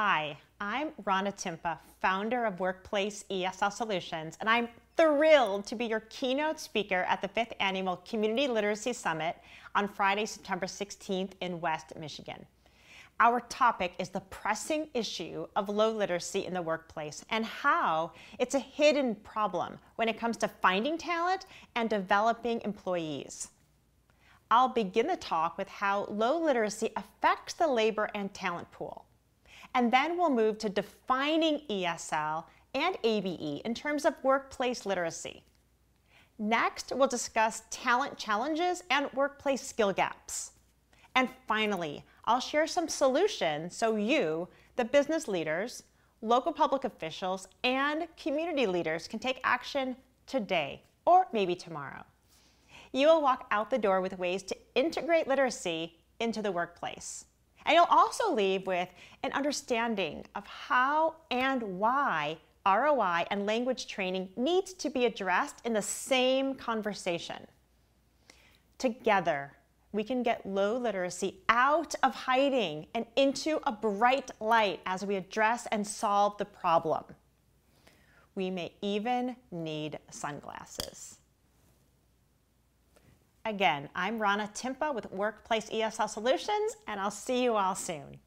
Hi, I'm Ronna Timpa, founder of Workplace ESL Solutions, and I'm thrilled to be your keynote speaker at the fifth annual Community Literacy Summit on Friday, September 16th in West Michigan. Our topic is the pressing issue of low literacy in the workplace and how it's a hidden problem when it comes to finding talent and developing employees. I'll begin the talk with how low literacy affects the labor and talent pool. And then we'll move to defining ESL and ABE in terms of workplace literacy. Next, we'll discuss talent challenges and workplace skill gaps. And finally, I'll share some solutions so you, the business leaders, local public officials, and community leaders can take action today or maybe tomorrow. You will walk out the door with ways to integrate literacy into the workplace. And you'll also leave with an understanding of how and why ROI and language training needs to be addressed in the same conversation. Together, we can get low literacy out of hiding and into a bright light as we address and solve the problem. We may even need sunglasses. Again, I'm Ronna Timpa with Workplace ESL Solutions, and I'll see you all soon.